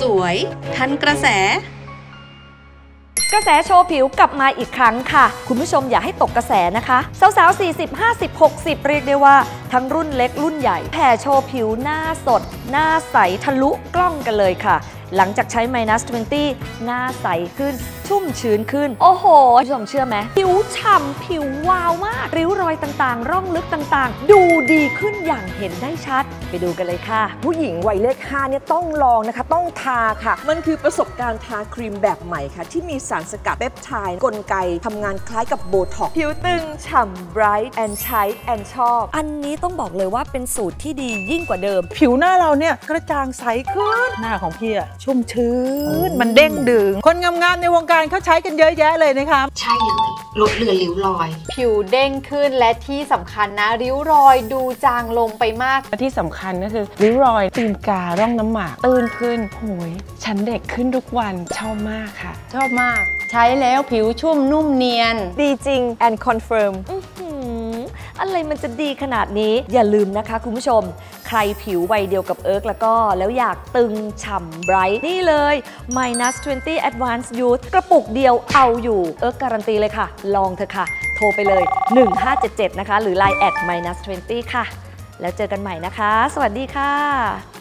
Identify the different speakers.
Speaker 1: สวยทันกระแส
Speaker 2: กระแสโชว์ผิวกลับมาอีกครั้งค่ะ คุณผู้ชมอย่าให้ตกกระแสนะคะ สาวๆ 40 50 60 เรียกได้ว่า ทั้งรุ่นเล็กรุ่นใหญ่แผ่โชว์ผิวหน้าสด หน้าใสทะลุกล้องกันเลยค่ะ หลังจากใช้ Minus 20 หน้าใสขึ้น ชุ่มชื้นขึ้น โอ้โหคุณผู้ชมเชื่อไหม ผิวฉ่ำผิววาวมาก ริ้วรอยต่างๆ ร่องลึกต่างๆ ดูดีขึ้นอย่างเห็นได้ชัด ไปดูกันเลยค่ะ
Speaker 3: ผู้หญิงวัยเลข5เนี่ยต้องลองนะคะ ต้องทาค่ะ มันคือประสบการณ์ทาครีมแบบใหม่ค่ะ ที่มีสารสกัดเปปไทด์กลไกทำงานคล้ายกับโบท็อกซ์
Speaker 2: ผิวตึงฉ่ำ bright and ใช้ and ชอบอันนี้ต้องบอกเลยว่าเป็นสูตรที่ดียิ่งกว่าเดิม
Speaker 4: ผิวหน้าเราเนี่ยกระจ่างใสขึ้น หน้าของพี่อะชุ่มชื้น มันเด้งดึง คนงามๆในวงการเขาใช้กันเยอะแยะเลยนะคะ
Speaker 5: ใช่เลย ลดเลือนริ้วรอย
Speaker 6: ผิวเด้งขึ้นและที่สำคัญนะ ริ้วรอยดูจางลงไปมาก
Speaker 7: และที่สำคัญก็คือ ริ้วรอยตีนการ่องน้ำหมากตื้นขึ้นโหยฉันเด็กขึ้นทุกวันชอบมากค่ะ
Speaker 6: ชอบมาก ใช้แล้วผิวชุ่มนุ่มเนียน
Speaker 3: ดีจริง and confirm
Speaker 2: อื้อหือ อะไรมันจะดีขนาดนี้ อย่าลืมนะคะคุณผู้ชม ใครผิววัยเดียวกับเอิร์กแล้วก็ แล้วอยากตึงฉ่ำไบรท์นี่เลย minus 20 advanced youth กระปุกเดียวเอาอยู่ เอิร์กการันตีเลยค่ะ ลองเถอะค่ะ โทรไปเลย 1577 นะคะ หรือ line at minus 20 ค่ะ แล้วเจอกันใหม่นะคะ สวัสดีค่ะ